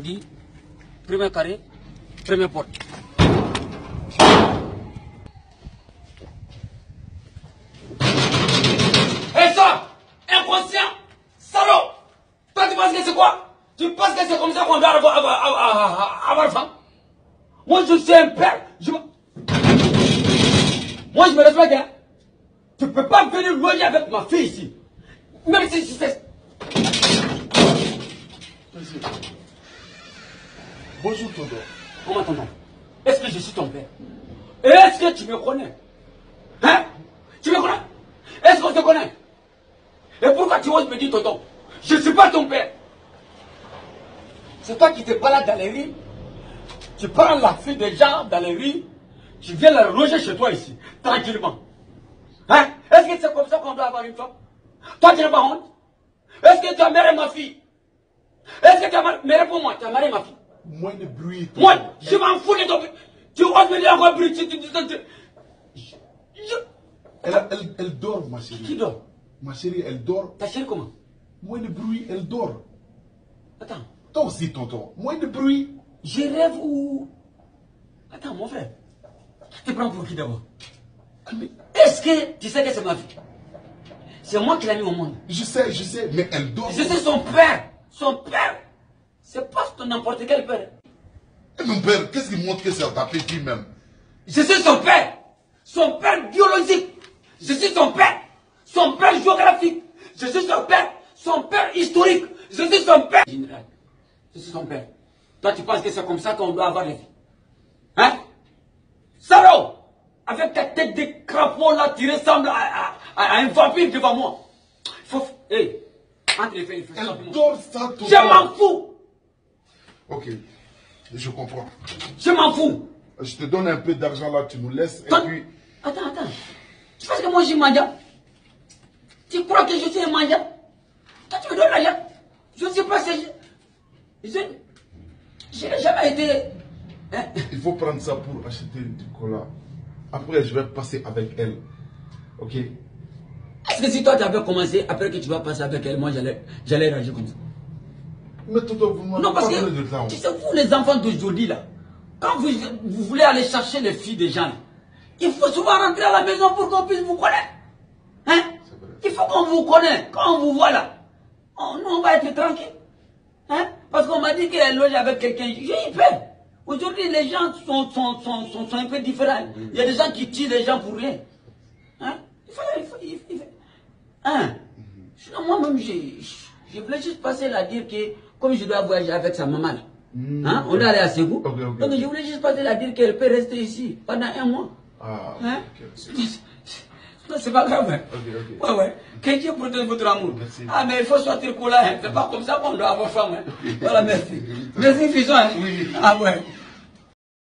dit, premier carré, première porte. Et ça, inconscient, salaud Toi, tu penses que c'est quoi? Tu penses que c'est comme ça qu'on doit avoir, avoir, femme Moi, je suis un père. Je... Moi, je me respecte. Hein. Tu peux pas venir loger avec ma fille ici. Même si c'est... Bonjour Tonton. Comment t'entends Est-ce que je suis ton père Est-ce que tu me connais? Hein? Tu me connais? Est-ce qu'on te connaît? Et pourquoi tu oses me dire tonton Je ne suis pas ton père. C'est toi qui te balades dans les rues. Tu prends la fille des gens dans les rues. Tu viens la loger chez toi ici, tranquillement. Hein? Est-ce que c'est comme ça qu'on doit avoir une femme? Toi, tu n'as pas honte? Est-ce que tu as marié ma fille? Est-ce que tu as marié... Mais réponds-moi, tu as marié ma fille? Moins de bruit. moi, je m'en fous de ton... Tu oses me dire encore bruit, tu, tu, tu, je- Elle, elle, elle dort, ma Qui chérie. dort? Ma chérie, elle dort. Ta chérie comment? Moins de bruit, elle dort. Attends, Toi aussi, tonton. Moins de bruit. je rêve ou... Attends, mon frère. Tu te prends pour qui d'abord? Est-ce que tu sais que c'est ma fille? C'est moi qui l'ai mis au monde. Je sais, je sais, mais elle dort. Je suis son père. Son père. C'est pas n'importe quel père. Et mon père, qu'est-ce qui montre que c'est ta petite même Je suis son père. Son père biologique. Je suis son père. Son père géographique. Je suis son père. Son père historique. Je suis son père. Général. Je suis son père. Toi, tu penses que c'est comme ça qu'on doit avoir les filles Hein? Salaud Avec ta tête de crapaud là, tu ressembles à, à- à- à un vampire devant moi. Faut... Hé Entre les filles, il faut. Je m'en fous Ok, je comprends. Je m'en fous Je te donne un peu d'argent là, tu nous laisses. Et puis, Attends, attends. Tu penses que moi suis mendiant Tu crois que je suis un mendiant Toi tu me donnes l'argent Je ne sais pas si je... Je, n'ai jamais été... Hein? il faut prendre ça pour acheter du cola. Après, je vais passer avec elle. Ok? Est-ce que si toi tu avais commencé, après que tu vas passer avec elle, moi j'allais j'allais réagir comme ça? Mais vous Non, parce pas de que, tu sais, vous les enfants d'aujourd'hui là, quand vous, vous voulez aller chercher les filles des gens, là, il faut souvent rentrer à la maison pour qu'on puisse vous connaître. Hein? Il faut qu'on vous connaisse. Quand on vous voit là, on, nous, on va être tranquille. Hein? Parce qu'on m'a dit qu'elle loge avec quelqu'un. J'ai eu peur. Aujourd'hui, les gens sont, sont, sont, sont, sont un peu différents. Il y a des gens qui tuent les gens pour rien. Hein? Il faut, il faut, il faut, il faut- Hein? Sinon, moi-même, je voulais juste passer là dire que, comme je dois voyager avec sa maman là, Mm. hein, on est allé à Ségou. Donc, je voulais juste passer là dire qu'elle peut rester ici pendant un mois. Ah, Hein? c'est pas grave. hein. Ouais, ouais. Que Dieu protège votre amour. Merci. Ah, mais il faut sortir pour là. Hein. C'est pas comme ça qu'on doit avoir femme. Hein. Voilà, merci. Merci, Fison. Hein. Oui. Ah, ouais.